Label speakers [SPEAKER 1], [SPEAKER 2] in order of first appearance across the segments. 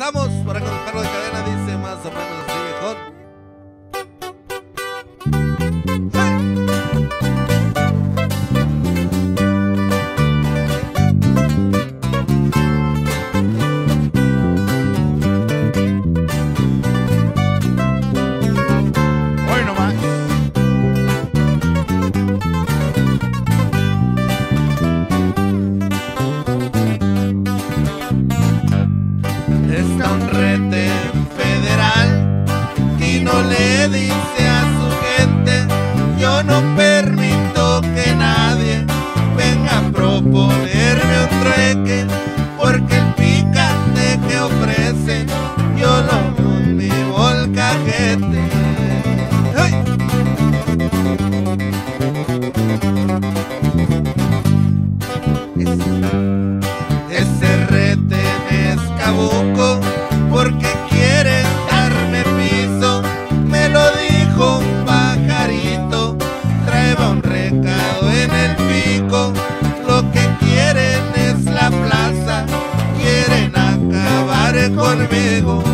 [SPEAKER 1] regresamos para el de Está un rete federal y no le dice a su gente, yo no permito que nadie venga a proponerme un trueque, porque el picante que ofrecen yo lo en mi volcajete. Conmigo.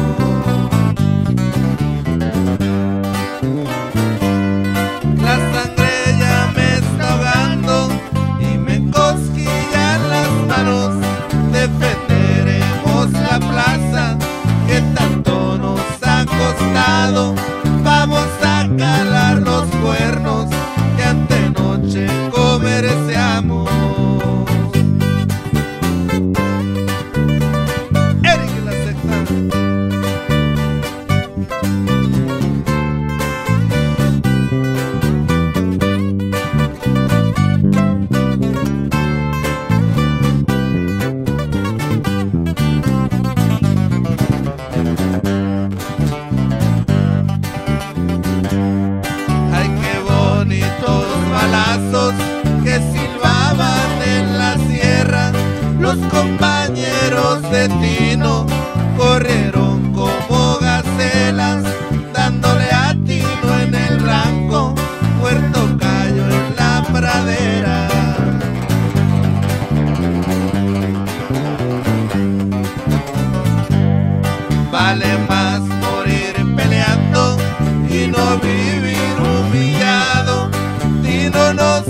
[SPEAKER 1] Que silbaban en la sierra. Los compañeros de Tino corrieron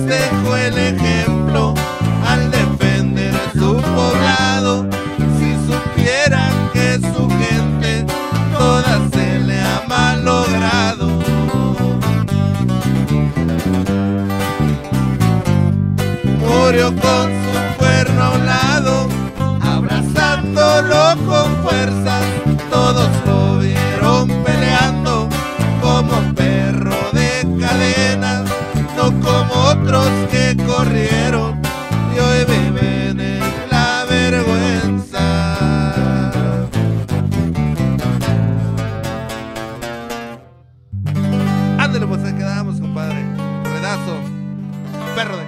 [SPEAKER 1] Nos dejó el ejemplo al defender su poblado. Si supieran que su gente toda se le ha malogrado. Murió con otros que corrieron y hoy viven en la vergüenza. Ándale, pues ahí quedamos, compadre. Redazo, perro de